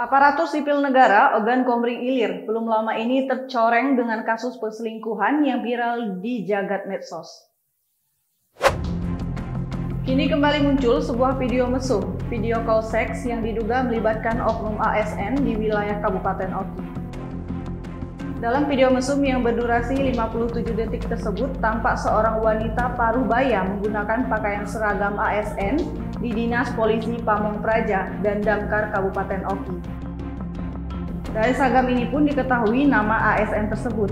Aparatur sipil negara Ogan Komering Ilir belum lama ini tercoreng dengan kasus perselingkuhan yang viral di jagat medsos. Kini kembali muncul sebuah video mesum, video call seks yang diduga melibatkan oknum ASN di wilayah Kabupaten Oki. Dalam video mesum yang berdurasi 57 detik tersebut, tampak seorang wanita paruh baya menggunakan pakaian seragam ASN di Dinas Polisi Pamong Praja dan Damkar Kabupaten Oki. Dari seragam ini pun diketahui nama ASN tersebut.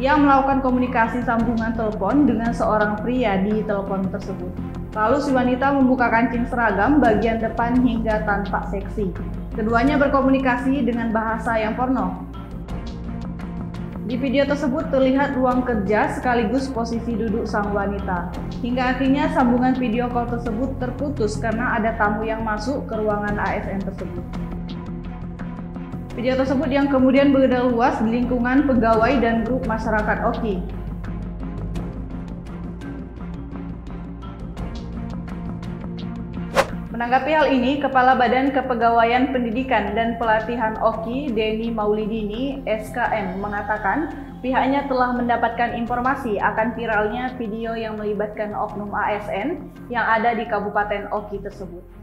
Ia melakukan komunikasi sambungan telepon dengan seorang pria di telepon tersebut. Lalu si wanita membuka kancing seragam bagian depan hingga tanpa seksi. Keduanya berkomunikasi dengan bahasa yang porno, di video tersebut terlihat ruang kerja sekaligus posisi duduk sang wanita. Hingga akhirnya sambungan video call tersebut terputus karena ada tamu yang masuk ke ruangan ASN tersebut. Video tersebut yang kemudian beredar luas di lingkungan pegawai dan grup masyarakat Oki. Menanggapi hal ini, Kepala Badan Kepegawaian Pendidikan dan Pelatihan OKI, Denny Maulidini, SKM, mengatakan pihaknya telah mendapatkan informasi akan viralnya video yang melibatkan oknum ASN yang ada di Kabupaten OKI tersebut.